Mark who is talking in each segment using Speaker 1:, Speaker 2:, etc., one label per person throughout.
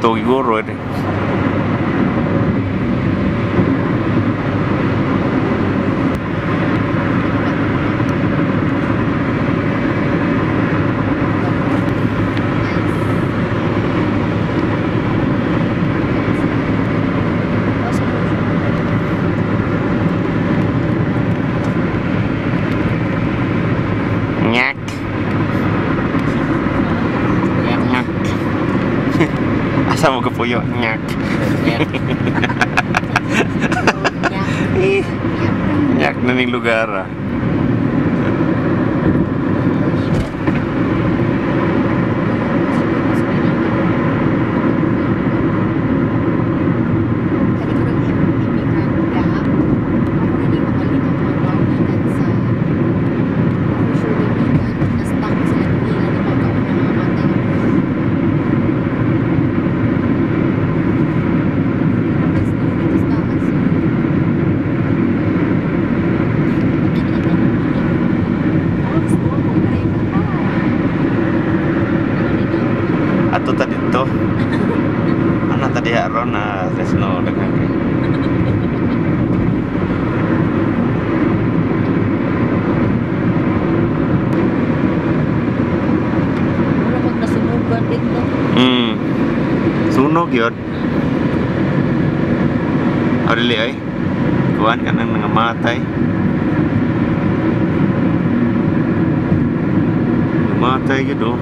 Speaker 1: tôi gỗ rồi đấy. namatay. Namatay yun
Speaker 2: o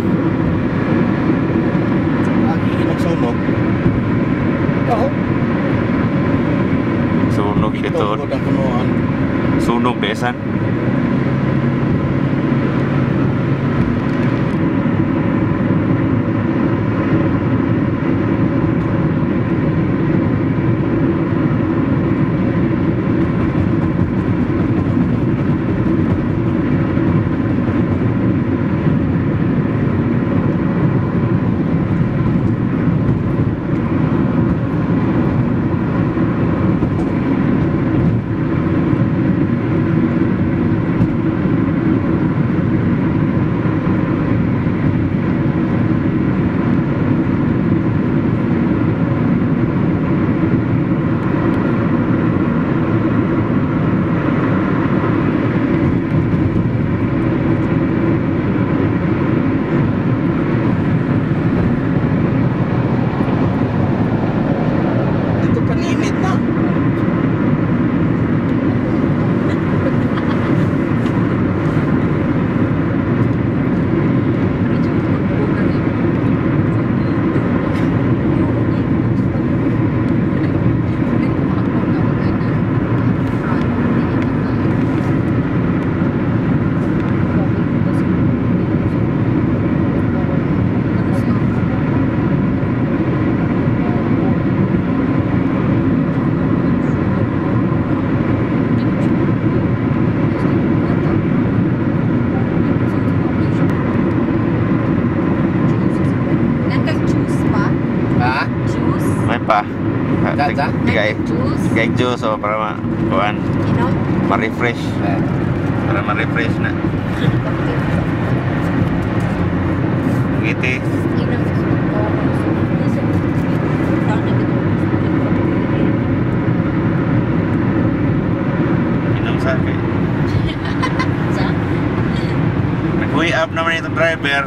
Speaker 1: kayak kayak
Speaker 3: jus
Speaker 1: so
Speaker 2: para
Speaker 1: kawan para refresh. Para ma refresh na ngiti
Speaker 2: inom
Speaker 1: sa
Speaker 2: kayo
Speaker 1: nag-way up namanya itu driver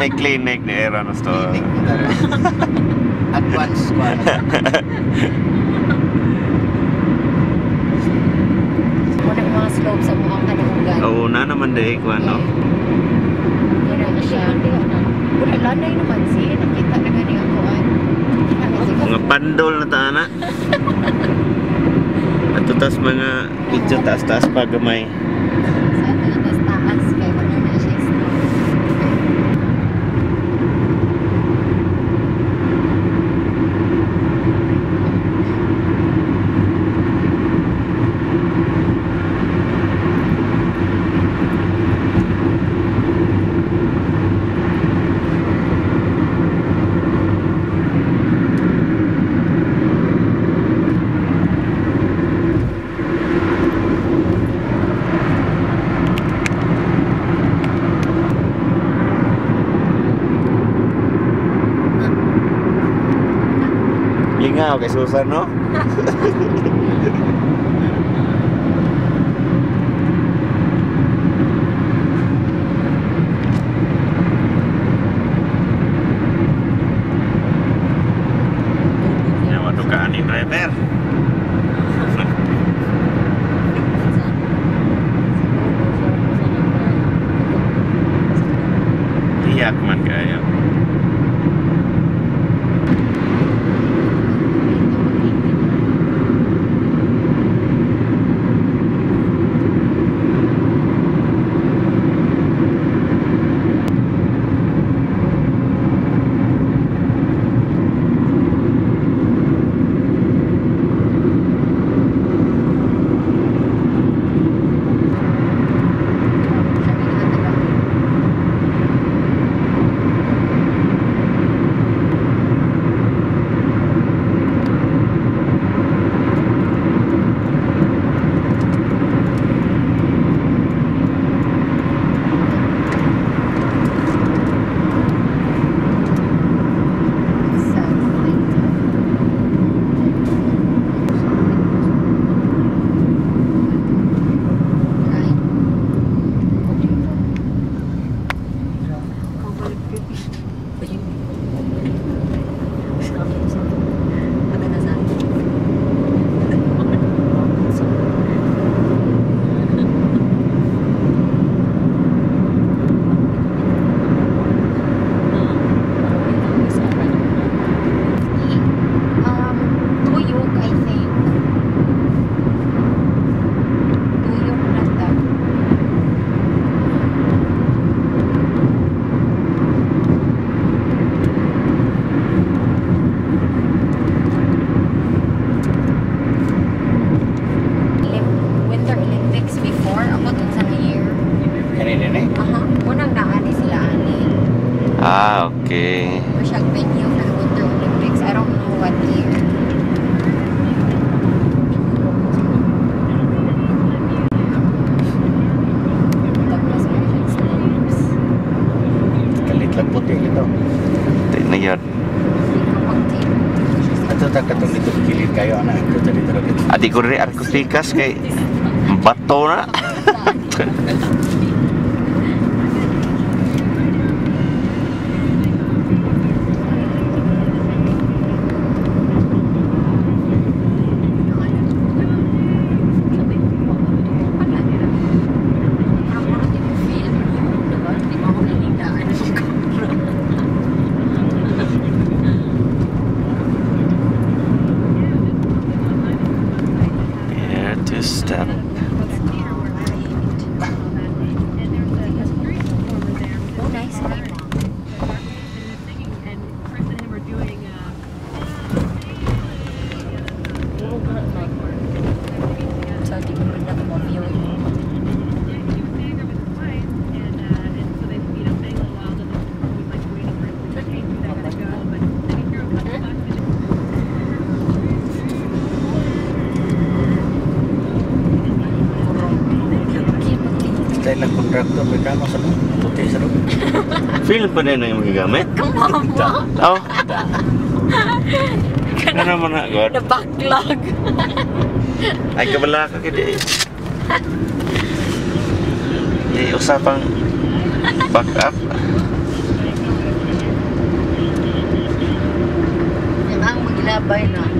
Speaker 1: May clinic ni Aaron store.
Speaker 2: Clinic mo tara. Advance ko.
Speaker 3: Muna yung mga slope sa mukhang kanungan.
Speaker 1: Oo na naman dahil ko ano.
Speaker 3: Wala na siya. Wala lanay naman siya. Nakita na kuhan. Ano siya?
Speaker 1: Mga pandol na tana. At tas mga medyo taas-taas pa gamay.
Speaker 3: chingado
Speaker 1: que se usa, ¿no?
Speaker 2: kayak Empat tahun
Speaker 1: Kartu pegang masuk putih seru. Film pada yang gamit. Kemampuan.
Speaker 3: Oh.
Speaker 1: Karena mana god.
Speaker 3: The backlog.
Speaker 1: ayo kebelah ke gede. Di usah pang backup. Yang ang
Speaker 3: magilabay na. No?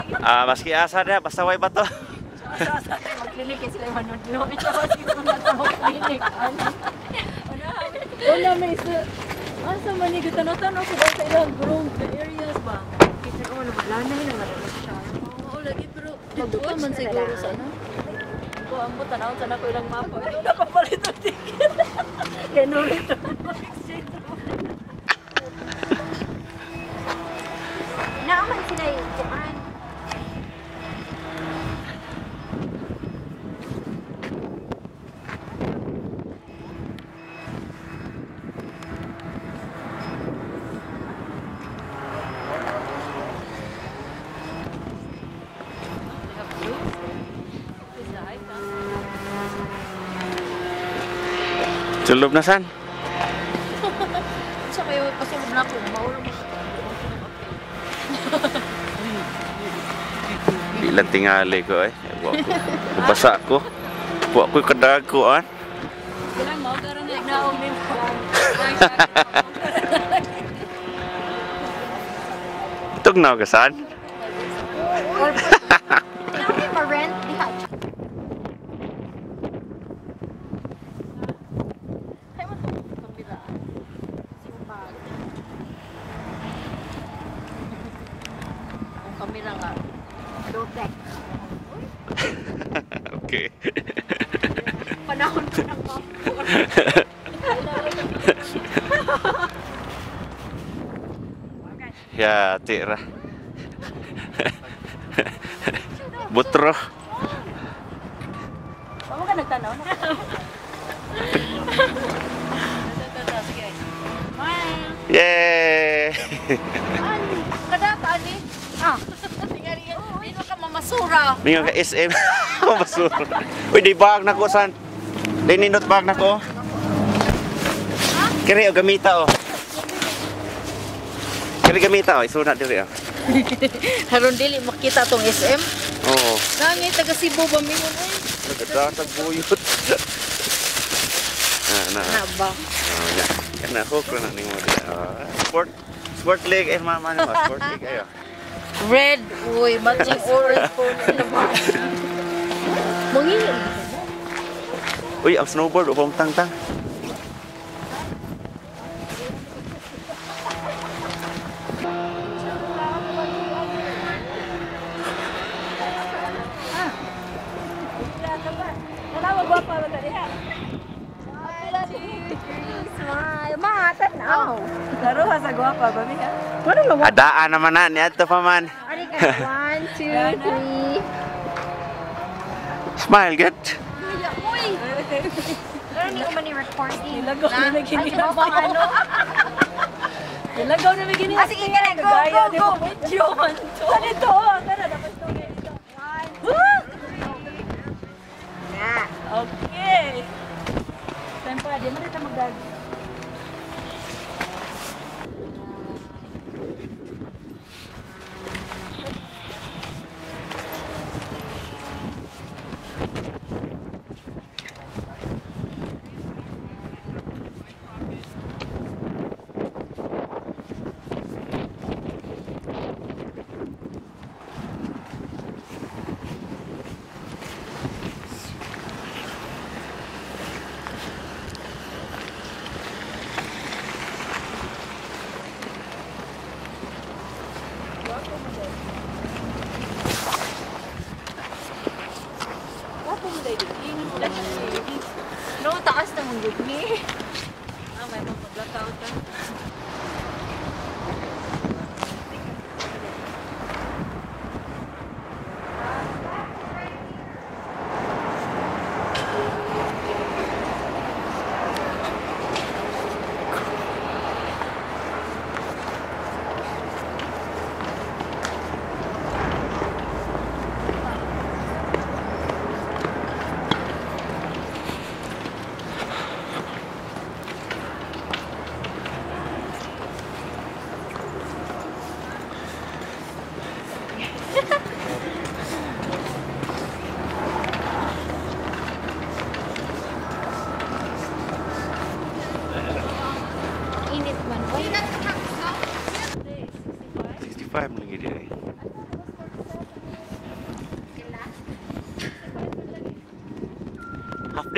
Speaker 4: ito.
Speaker 3: Ah, maski asa na, basta way ba to?
Speaker 1: Mag-clinic eh sila yung manunod. Ito kasi kung mag-clinic.
Speaker 5: Wala may isa. Asa man ni tanong-tanong ko ba sa ilang na areas ba?
Speaker 1: Kita ko wala wala na yun. Wala na siya.
Speaker 5: Oo, lagi pero dito ka man siguro sa ano. Ko ang mo tanaw sa ko ilang mapa. Hindi na papalit ang ticket. Kaya no rito.
Speaker 3: Sulog na san?
Speaker 5: Sa kayo kasi mo na kung maulong
Speaker 3: Ilan tingali ko eh. Basa ko. Buwa ko kadag ko ah.
Speaker 5: Bilang mo, karoon na ignaong din
Speaker 3: ko. Tugnaw ka
Speaker 1: saan?
Speaker 3: Mingo ka SM. Masura. Uy, di bag na ko san. Di nindot bag na ko. Kiri o gamita o. Kiri gamita o. Isunat diri o.
Speaker 1: Haron dili makita tong SM.
Speaker 3: Oo.
Speaker 1: Nangi taga Cebu ba mi mo
Speaker 3: Nagkatag buyot. Ah, na.
Speaker 1: Na ba?
Speaker 3: Oh, ya. Yan na hook na ni mo. Ah, sport sport leg eh mama ni mo sport leg ayo.
Speaker 1: Red, Uy, matching orange po na naman. Mungin.
Speaker 3: Uy, ang snowboard, oh, upang tang-tang. Ada naman na, niya
Speaker 1: ito paman. One, two, three.
Speaker 3: Smile,
Speaker 1: get. Go, go, go.
Speaker 5: Okay. Time pa, di mo rin na
Speaker 3: mag-dagi.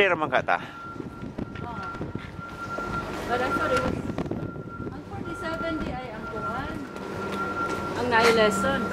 Speaker 3: Half day raman kata.
Speaker 5: But I thought it was... Ang 47 di ay ang kuhan. Ang nai lesson.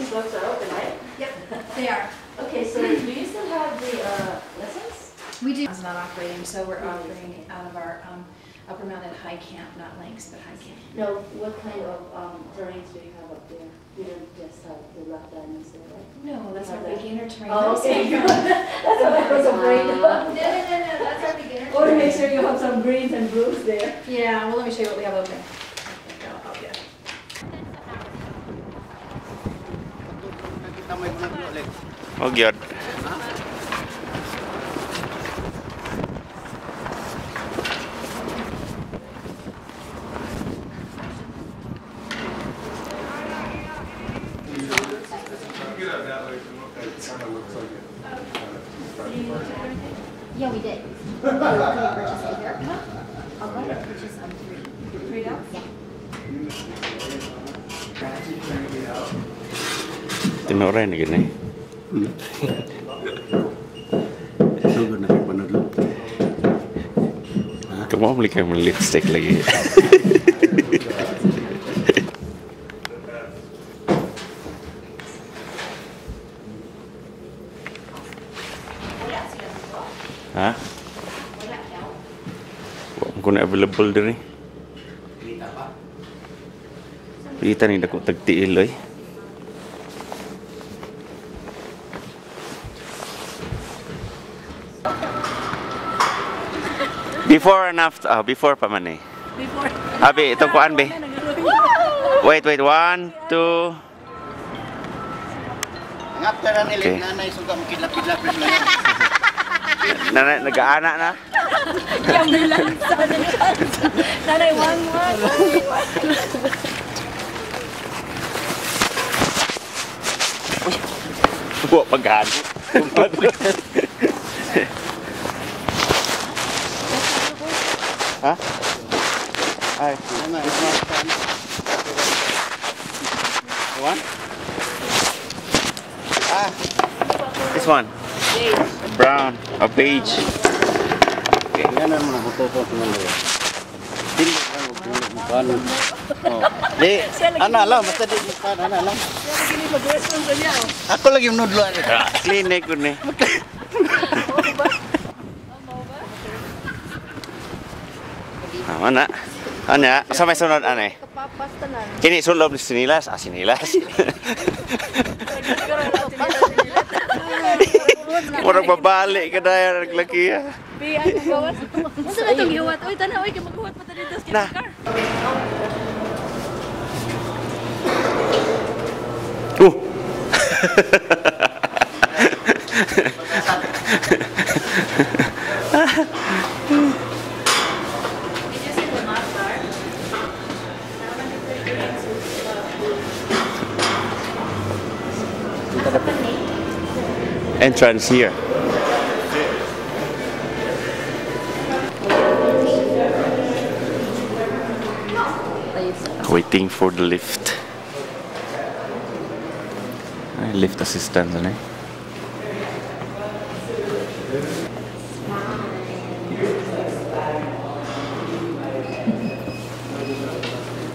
Speaker 5: These books are open, right?
Speaker 1: Yep, they are.
Speaker 5: Okay, so do you still have the uh, lessons?
Speaker 6: We do. It's not operating, so we're operating out of our um, Upper Mountain High Camp, not Lakes, but High Camp.
Speaker 5: No, what kind of um, terrains do you have up there? You don't just have the rock diamonds there, right?
Speaker 6: No, that's our beginner terrain.
Speaker 5: Oh, okay. That's what I was afraid
Speaker 1: No,
Speaker 5: of.
Speaker 1: no, no, that's our beginner.
Speaker 5: Or to make sure you have some greens and blues there.
Speaker 6: Yeah, well, let me show you what we have open. I'll help you.
Speaker 4: Nakita mo yung mga ulit.
Speaker 3: Oh gyud.
Speaker 1: Yeah, we did.
Speaker 3: Timme
Speaker 4: orenkin, niin? Mm. Come
Speaker 3: on, like I'm lipstick lagi. hả Buat kau available đi ni. Berita ni dah kau tegtik eloi. Eh? Before and after, ah, before pa man eh.
Speaker 5: Before.
Speaker 3: Abi, ito kuan be. Wait, wait, one, two.
Speaker 4: After
Speaker 3: Okay.
Speaker 4: ilit, nanay suga mo lang yan.
Speaker 3: Na, na, nag-aana na.
Speaker 5: Nanay, one, one.
Speaker 3: Buwa paghan. ha? Ay, Ah, this one. Beige. Brown A beige.
Speaker 5: Okay. ini.
Speaker 4: Aku lagi
Speaker 5: menuduh ini.
Speaker 3: mana? Anya, sampai
Speaker 5: sunat aneh.
Speaker 3: Kini
Speaker 5: sudah di sini las. Orang berbalik ke daerah lagi
Speaker 3: ya.
Speaker 5: Nah.
Speaker 3: Uh. Entrance here. Waiting for the lift. Lift assistant ano eh.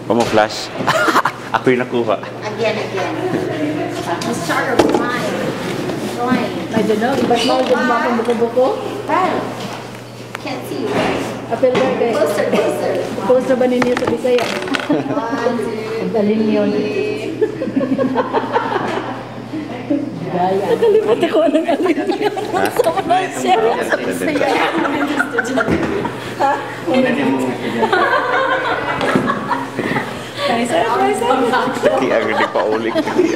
Speaker 3: Huwag mo flash. Ako yung nakuha.
Speaker 1: Again, again. Miss Charter was mine.
Speaker 5: I don't know, ibas mo jud mo akong buko-buko.
Speaker 1: Right. Can't see you.
Speaker 5: Apel kay.
Speaker 1: Closer, closer.
Speaker 5: Na ba ninyo sa Bisaya?
Speaker 1: One, two, three.
Speaker 5: Nakalimutan ako ng alin. Sa mga siya. Sa Bisaya. Ha? Sir, ay, sir.
Speaker 3: Hindi ang hindi pa ulit. Hindi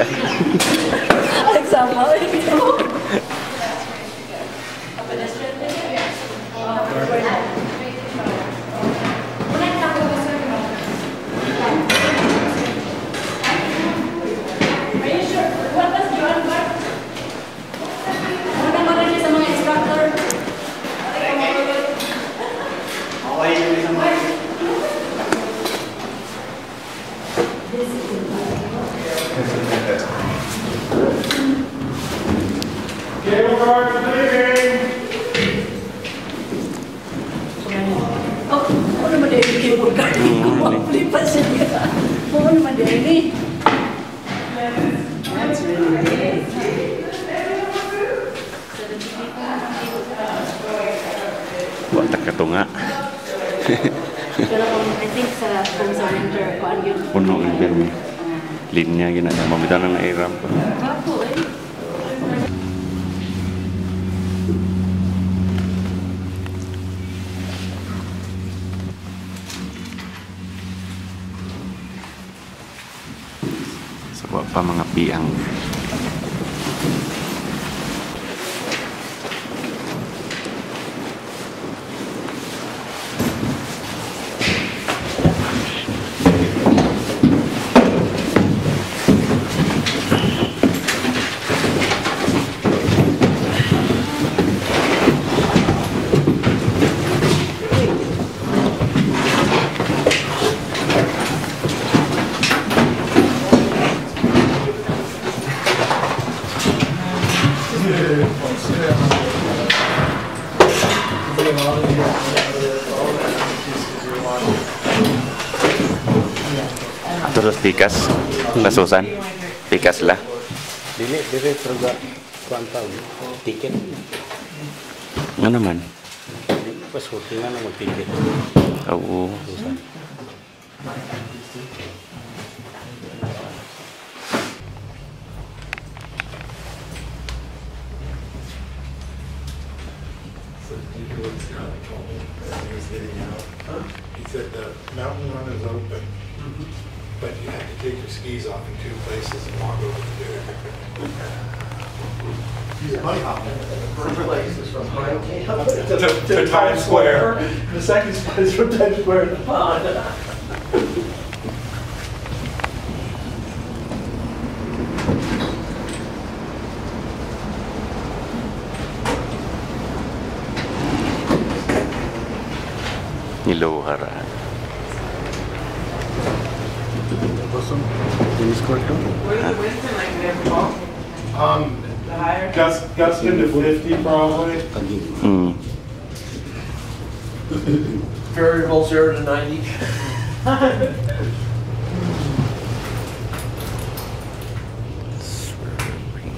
Speaker 3: Tá maluco. kasusan tikas lah
Speaker 4: dili dili perga kuantaw tiket.
Speaker 3: Mana man?
Speaker 4: Pas hotel na mo tiket
Speaker 7: oh. oo Times Square, and the second spot is from Times Square to the pond.
Speaker 4: Ilohara. Where's
Speaker 7: Um, Gus, Gus into 50 probably.
Speaker 3: Mm.
Speaker 8: Variable zero to ninety.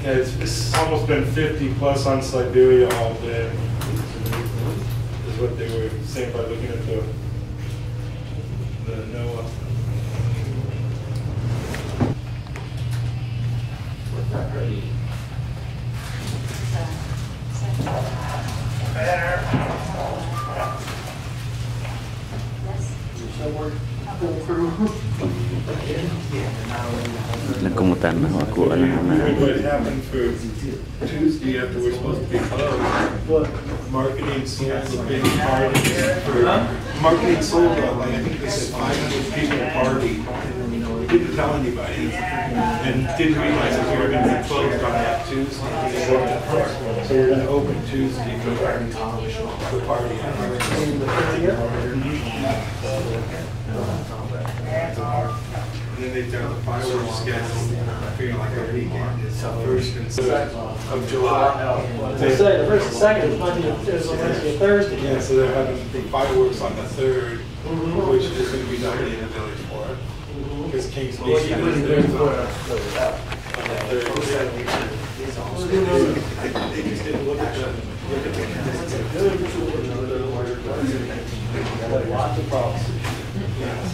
Speaker 7: Yeah, it's, it's almost been fifty plus on Siberia all day. Is what they were saying by looking at the
Speaker 3: Nagkumutan na ako. Ano na.
Speaker 8: What happened for Tuesday after we're supposed to be closed? Marketing sold a big party for, marketing sold, uh, like, I think they said five hundred people party. Didn't tell anybody and didn't realize that we were gonna be closed on that Tuesday. So we're gonna open Tuesday for the party. And then they've done the fireworks schedule, figuring like a weekend, it's first and second of July.
Speaker 9: They say the first and second is Monday, is Wednesday, Thursday.
Speaker 8: Yeah, so they're having the fireworks on the third, which is gonna be nobody in the village for it. Because King's Station is there on on the third. They just didn't look at the, look at the.
Speaker 9: Lots of problems.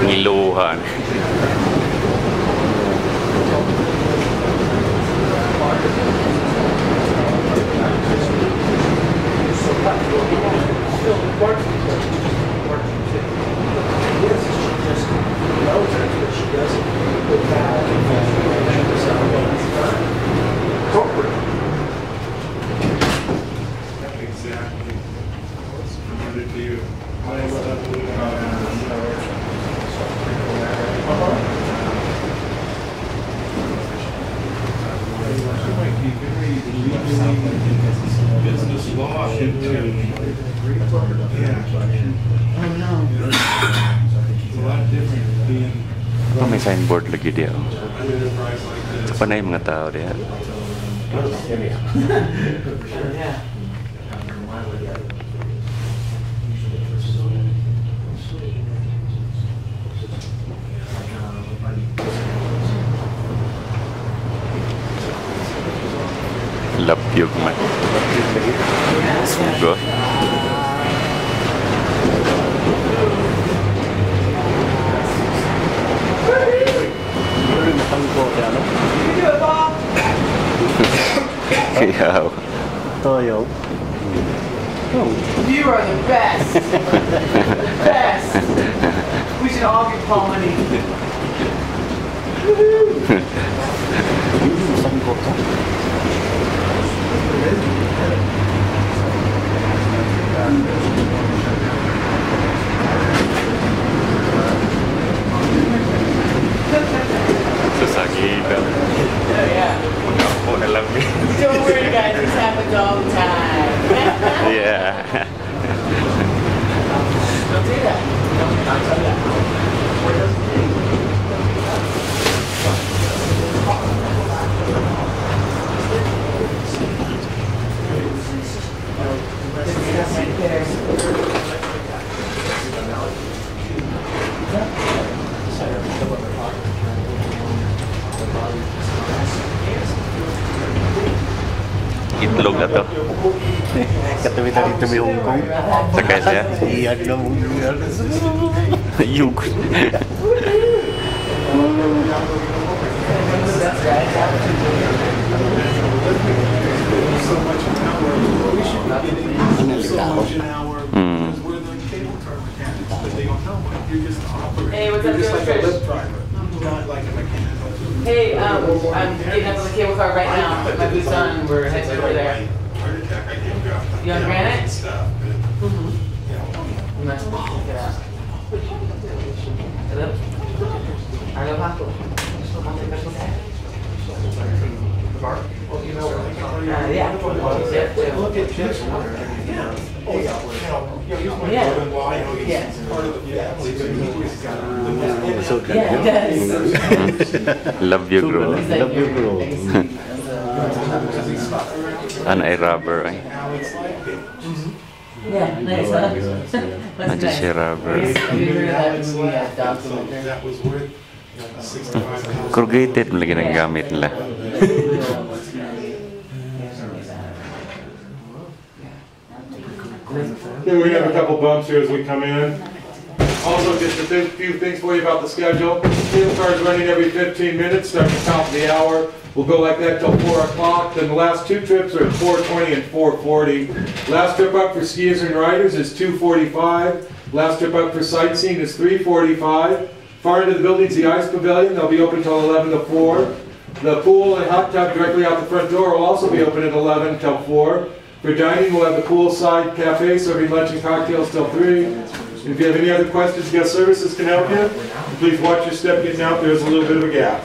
Speaker 8: Miluhan. Still
Speaker 7: you.
Speaker 8: BGDO siapa yang mengetahui ya Love you,
Speaker 7: man. 文句。
Speaker 3: Love you, bro.
Speaker 7: He's
Speaker 4: Love you, bro.
Speaker 3: Ano ay rubber ay.
Speaker 8: Now it's like it.
Speaker 7: Yeah, nice, huh?
Speaker 3: Nandiyan si Robert.
Speaker 8: That was worth uh, sixty-five thousand.
Speaker 3: Corrugated mo lagi ng gamit nila.
Speaker 8: Here we have a couple bumps here as we come in. Also, just a few things for you about the schedule. Cable car's running every 15 minutes, starting at the top of the hour. We'll go like that till 4 o'clock. Then the last two trips are at 4:20 and 4:40. Last trip up for skiers and riders is 2:45. Last trip up for sightseeing is 3:45. Far into the building's the ice pavilion. They'll be open till 11 to 4. The pool and hot tub directly out the front door will also be open at 11 till 4. For dining, we'll have the poolside cafe serving lunch and cocktails till 3. If you have any other questions, guest services can help you. Please watch your step getting out, there's a little bit of a gap.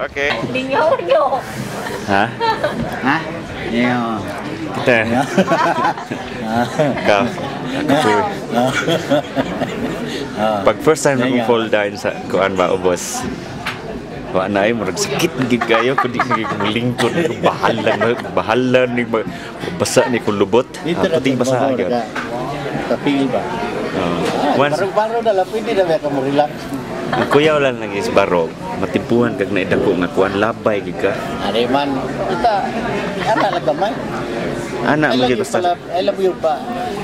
Speaker 5: Oke. Okay.
Speaker 3: Hah?
Speaker 4: Hah? Nyo.
Speaker 3: Kita. Kau. Aku tuh. First time aku fall down sa kuan ba obos. Wa naay murag sakit gid kayo kundi naglingkod bahala na bahala ni basa ni kun lubot. Ah, puting basa gyud.
Speaker 4: Tapi ba. Ah, oh. Baru-baru dalam ini dah kamu relax.
Speaker 3: Kuya ulan lagi sebarok matipuan kag na ko nga kuan labay gid ka
Speaker 4: ari man. Kita ana lang gamay
Speaker 3: ana mo gid basta
Speaker 4: I love you pa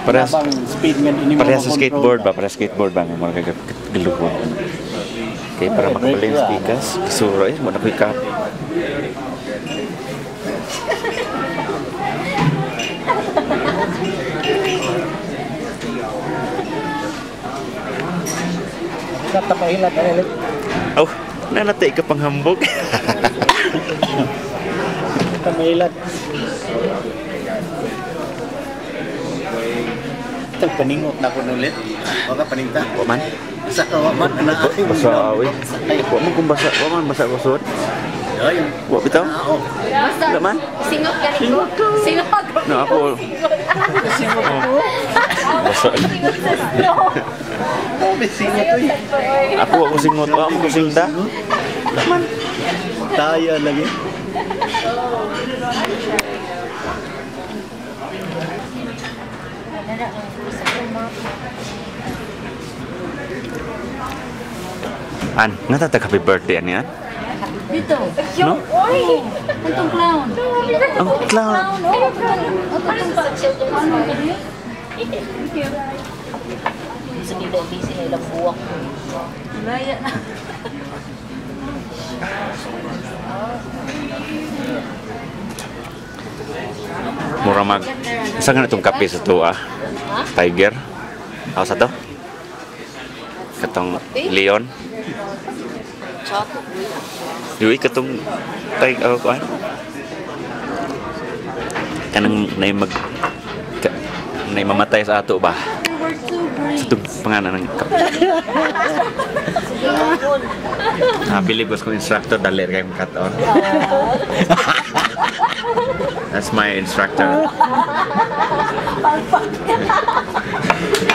Speaker 3: para
Speaker 4: bang speed nga ini
Speaker 3: para sa skateboard ba para skateboard ba mo kag giluhon Okay, para
Speaker 4: makabalance
Speaker 3: bigas suro mo na
Speaker 4: kuy kap Kata
Speaker 3: pahilat. Nanatay ka pang hambog.
Speaker 4: Tapahilat. Itang paningot na ko nulit. Waka paninta.
Speaker 3: Wa man.
Speaker 4: Sa kawaman na
Speaker 3: Basa awi. Wa man kung basa, wa man basa ko suot.
Speaker 4: Ayun.
Speaker 3: Wa bitaw.
Speaker 4: Oo.
Speaker 1: Basta,
Speaker 3: Wala man.
Speaker 1: singot ka rin ko. Singot ko.
Speaker 3: No, ako. Basa.
Speaker 4: Bising ito eh.
Speaker 3: Ako ako singot. Sinta.
Speaker 4: Tayo lagi.
Speaker 3: An, natata happy birthday ani an?
Speaker 5: Dito.
Speaker 3: No?
Speaker 5: Oy! Antong clown.
Speaker 3: Ang clown.
Speaker 5: Oh, clown ka niya? Sa nila, busy na ilang buwak. Laya na.
Speaker 3: Mura mag. Sa nga itong kape sa tuwa? Tiger. Ako sa to? Katong Leon. Dili katong tag ako kuan. Kanang nay mag nay mamatay sa ato ba? Sa tug pangalan ng kape. Ah, believe ko kung instructor dalir kay makaton. That's my instructor.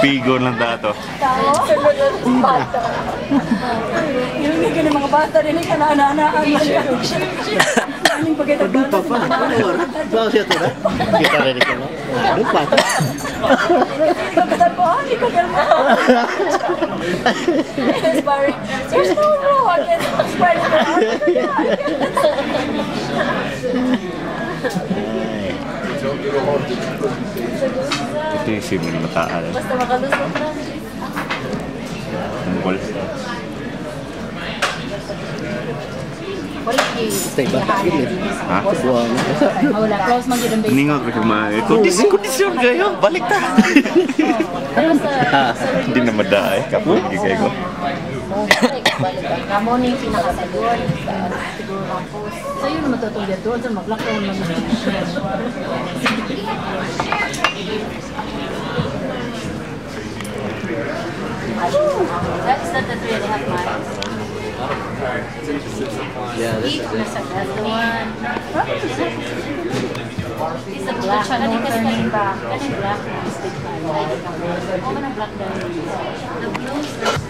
Speaker 3: Pigon lang dato.
Speaker 5: Yung hindi ka ng mga bata rin ka na ananaan. Anong pagkita
Speaker 4: Aduh, papa. Bawa siya to na. Kita rin ito.
Speaker 5: Pagkatan ko, ah, hindi ko kalma. Inspiring. There's no against spreading the
Speaker 3: Ito yung sibling mataal.
Speaker 5: Basta makalusot na.
Speaker 3: Ang
Speaker 4: Stay back.
Speaker 3: Ha?
Speaker 5: Wala.
Speaker 3: Kayo. Balik ta.
Speaker 4: Ah,
Speaker 3: Hindi na madaay. Kapag gigay ko.
Speaker 1: Kamo ni pinakasagot. Siguro post.
Speaker 5: So yun naman tutulad doon, sa mag-lockdown naman. That's not the three and a half miles.
Speaker 4: Yeah, this is it.
Speaker 5: The one. It's a black. Kani kani kani ba? Kani black na pa. Oh, man. The blues.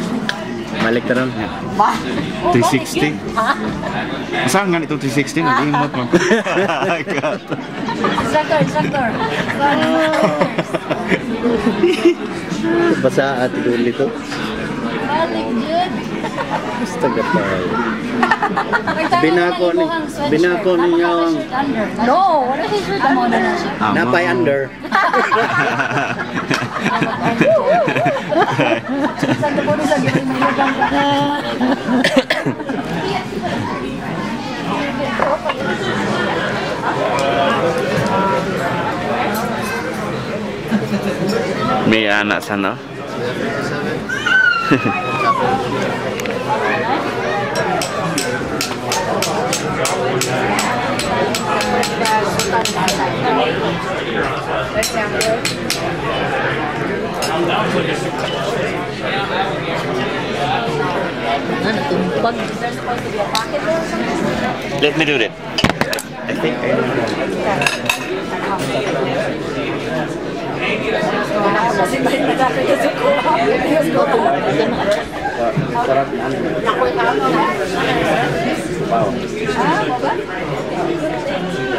Speaker 4: Balik ka ron.
Speaker 3: 360? Saan nga itong 360? Nag-imot mo.
Speaker 5: Instructor, instructor.
Speaker 4: Basa ati doon dito.
Speaker 5: Balik, Jude.
Speaker 4: Basta gapay. Binako ni binako ninyo ang
Speaker 5: No, wala siya shirt. Na na siya.
Speaker 4: napay under.
Speaker 5: mẹ anh sa gawin mo yung
Speaker 3: May anak sana. Let me do that. I think I Wow.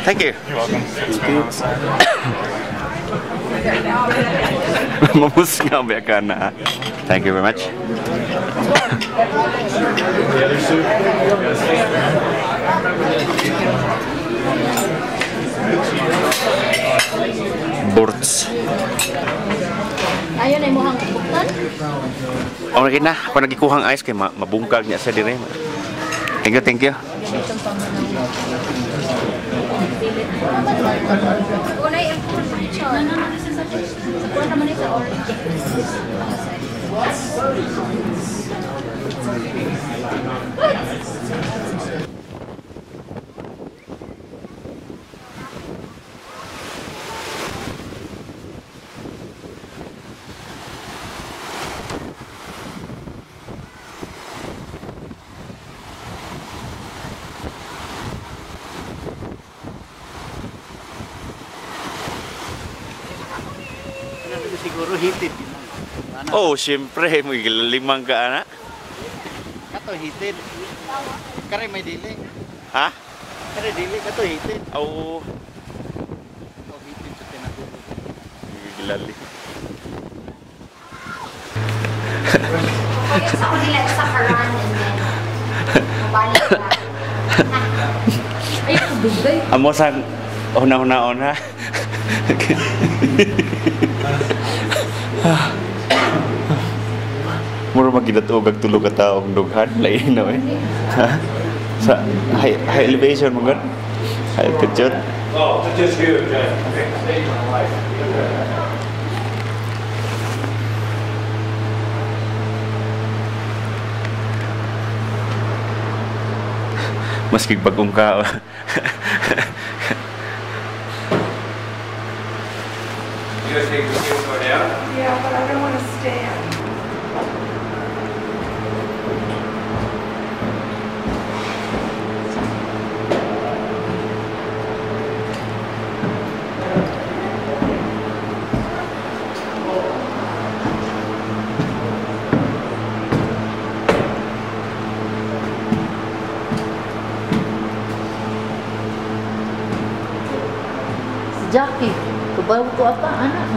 Speaker 3: Thank you. You're welcome. Memusing sampai karena. Thank you very much.
Speaker 5: Boards. Ayo nih
Speaker 3: mau lagi na. Ako nagikuhang ice kay ma mabungkag niya sa dire. Thank you, thank you.
Speaker 5: Una orange.
Speaker 4: hitid. Ana,
Speaker 3: Oh, syempre, may limang ka ana.
Speaker 4: Kato hitid. Kare may dili.
Speaker 3: Ha?
Speaker 4: Kare dili kato hitid.
Speaker 3: Oo.
Speaker 4: Kato hitid sa tinatulog.
Speaker 3: Gilali.
Speaker 1: Pag sa kanila sa karan and then mabalik na. Ay, kubigay.
Speaker 3: Amo sang una-unaon ha. Muro magkinatugag tulog ka taong dughan. Lain na eh. Ha? Sa high, high elevation mo gan? High altitude.
Speaker 9: Oh, just huge, yeah. Okay, life.
Speaker 3: Maski bagong ka.
Speaker 7: Yeah, but I don't want to stand.
Speaker 5: Si Jackie. Kabaw apa, anak.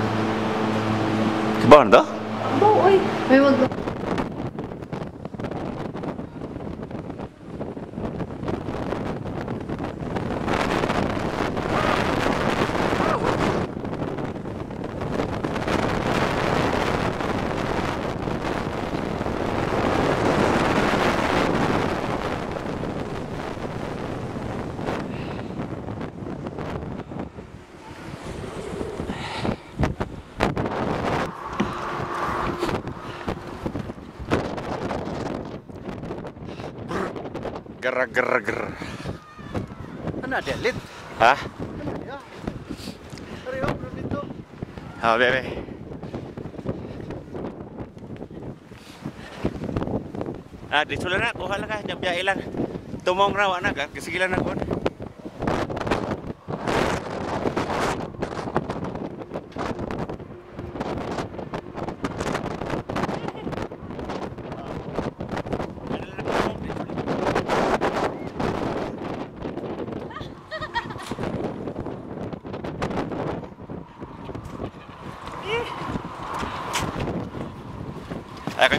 Speaker 3: To?
Speaker 5: Kabaw, oy. May mag...
Speaker 3: suara ger-ger.
Speaker 4: Kan ada lid. Hah?
Speaker 3: Ah, bebe. Ah, di sulan oh halah lang ka, ilang. Tumong rawa na
Speaker 4: kesigilan aku. Kan?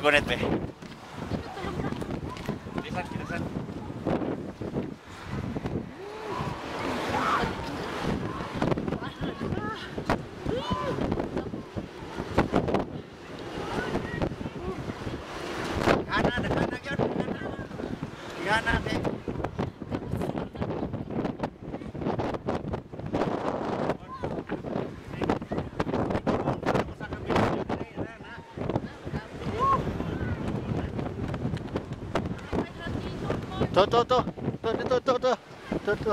Speaker 4: con. To to to. To to to to. To to.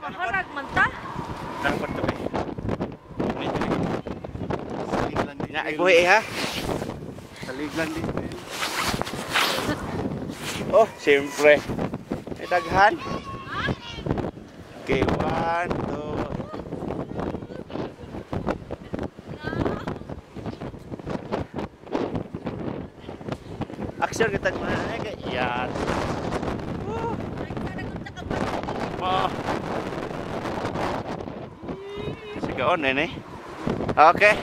Speaker 5: Maharag man ta.
Speaker 3: Dapat to, be.
Speaker 4: Salig lang din.
Speaker 3: Nya, ay buhi eh, ha.
Speaker 4: Salig lang din.
Speaker 3: Oh, siyempre. May daghan. Okay, one, two. jujur kita kemarinnya kayak iya oh. Masih oh. on ini
Speaker 5: oke
Speaker 3: okay.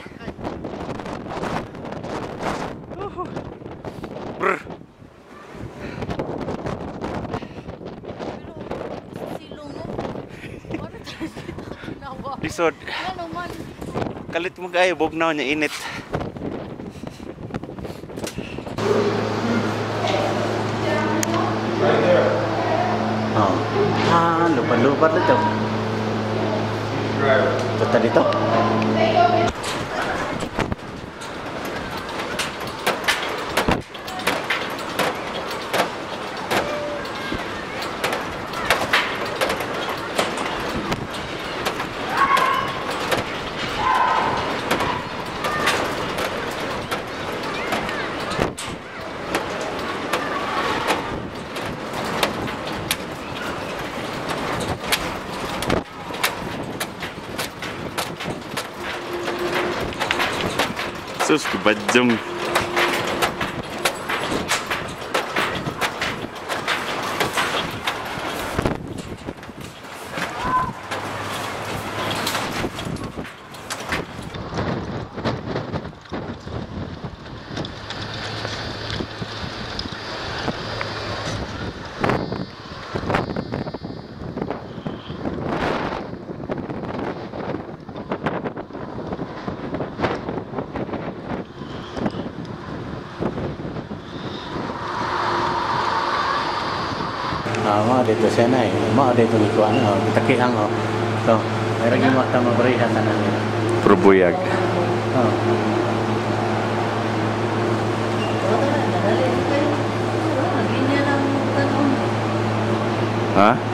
Speaker 5: uh. Brr.
Speaker 3: Kalit mo kayo,
Speaker 4: bog na ako init. lupa tuh
Speaker 3: cok tadi
Speaker 4: toh все-таки пойдем siya na eh. Mga dito ni Kuan, oh. Takihang, oh. So, mayroon yung mga tamabarihan na nila.
Speaker 3: Probuyag.
Speaker 4: Oh.
Speaker 3: Ha?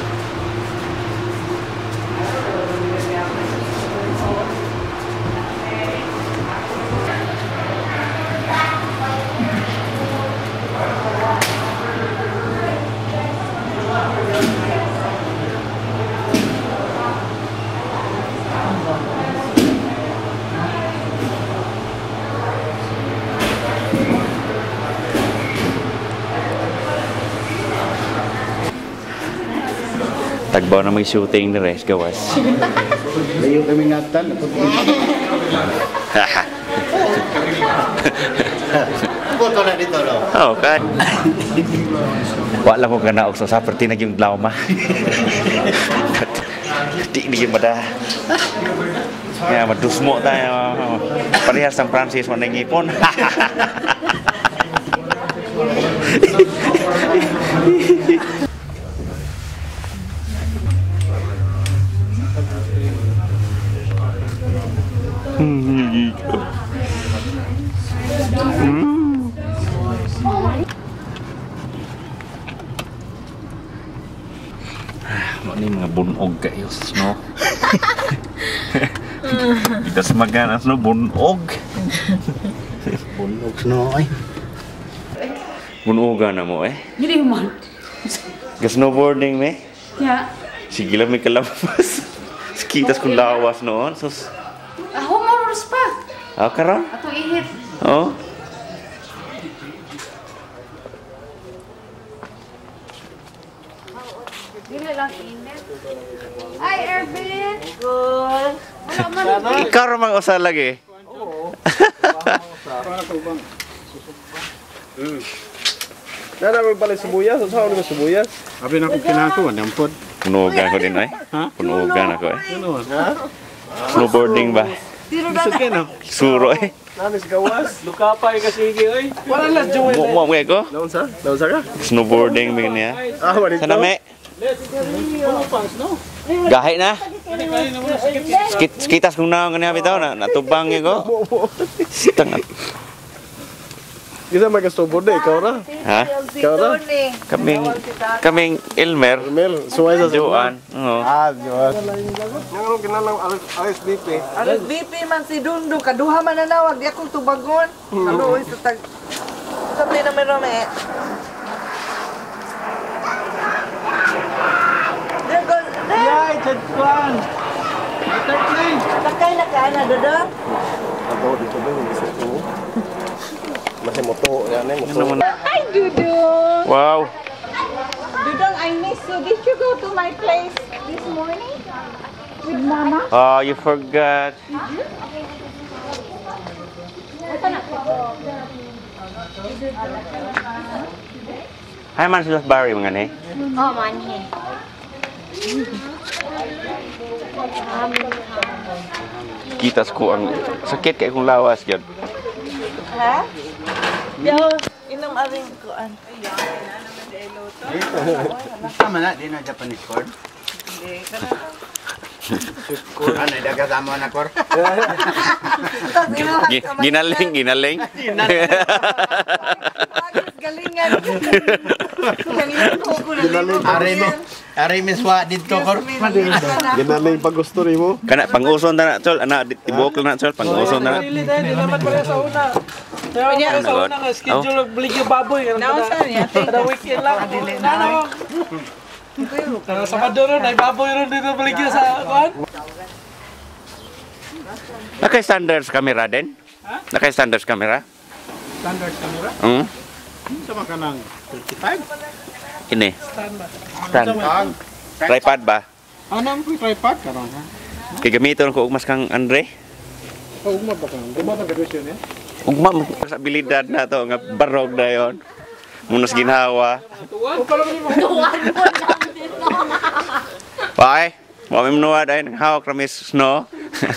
Speaker 3: Tagbaw na may shooting ni Res gawas.
Speaker 4: Layo kami ngatan. Foto na dito, no?
Speaker 3: Oh, kan. Wala ko kana og sa perti na yung lauma. Di di mada. Ya, madusmo tayo. Parehas San Francis mo nangipon. Ano ni mga bunog kayo sa snow. Kita semaganas no bunog.
Speaker 4: Bunog snow, ay.
Speaker 3: Bunogan na mo eh.
Speaker 1: Hindi man.
Speaker 3: Ga-snowboarding me.
Speaker 1: Yeah.
Speaker 3: Sige lang may kalabas. Kitas kong lawas noon. Sus.
Speaker 1: Ako moros pa.
Speaker 3: Ah, karon?
Speaker 1: Ato ihit.
Speaker 3: Oh.
Speaker 1: Dili lang init. Ay, Man.
Speaker 3: Ikaw ramang usa lagi.
Speaker 10: Nana mo pala sibuyas, sa ano sibuyas?
Speaker 4: Abi na ko kinako, nampod.
Speaker 3: Punugan ko din eh.
Speaker 4: Ha?
Speaker 3: Punugan ako eh.
Speaker 4: Ano?
Speaker 3: Snowboarding ba?
Speaker 4: Gusto ka na?
Speaker 3: Suro eh.
Speaker 10: Namis gawas, lukapay kasi oy. Wala las joy.
Speaker 3: Mo mo ko.
Speaker 10: Daon sa? Daon sa ka?
Speaker 3: Snowboarding bigyan niya.
Speaker 10: Ah, wala
Speaker 3: Sana me. Gahi na. Skit skitas kung naon kanya bitaw na natubang ko. Tang
Speaker 10: Kita may snowboard eh, ikaw ra.
Speaker 3: ha?
Speaker 10: Ikaw ra.
Speaker 3: Kaming kaming Elmer
Speaker 10: Mel, suway sa
Speaker 3: Joan. Oo.
Speaker 10: Ah, Joan. Yang kinalang RSVP.
Speaker 7: Alas VP man si Dundo, kaduha man na nawag, di akong tubagon. Ano, sa tag... Sabi na meron eh. There!
Speaker 10: Yay, Chadwan.
Speaker 7: Sakay na ka na, Dodong?
Speaker 10: Ako dito ba yung isa ko? Masih moto, yan eh, moto.
Speaker 7: Hi, Dudong!
Speaker 3: Wow.
Speaker 7: Dudong, I miss you. Did you go to my place this morning? With Mama?
Speaker 3: Oh, you forgot. Hay man sila bari mga ni.
Speaker 1: Oh, manhe.
Speaker 3: Kitas ko ang sakit kay kong lawas gyud.
Speaker 11: Ha? Yo, inom aring kuan.
Speaker 4: Tama na, di na Japanese corn.
Speaker 11: Hindi, kana
Speaker 4: Corn, ano, dagasama na.
Speaker 3: Gi- Ginaling, ginaling.
Speaker 11: Galingan. Galingan.
Speaker 4: Ari mo, ari miswa dito corn.
Speaker 10: Ginaling pag gusto rin mo.
Speaker 3: Kana panguson na tol, ana di- tibuok lang na tol, panguson na.
Speaker 9: Hindi tayo, naman pala sa una.
Speaker 3: Ano
Speaker 9: pala sa una nga, schedule ng balik yung baboy.
Speaker 11: Naon sa niya?
Speaker 9: Kada weekend lang. Ano? Kada Sabado ron, ay baboy ron dito balik yung sa kuhan.
Speaker 3: Nakay standards camera din? Nakay standards camera?
Speaker 4: Standard camera.
Speaker 3: Mm.
Speaker 4: Sama ka ng 35.
Speaker 3: ini.
Speaker 9: Stand.
Speaker 3: Tripod ba
Speaker 4: anam ko tripod karon ha
Speaker 3: kigamiton ko ugmas kang Andre.
Speaker 4: Ugma ba kang. Ugma ba gadusyon ya
Speaker 3: ugma sa bilidad na to nga barog na yon munos ginhawa Bye. mau minum ay nang hawak ramis snow.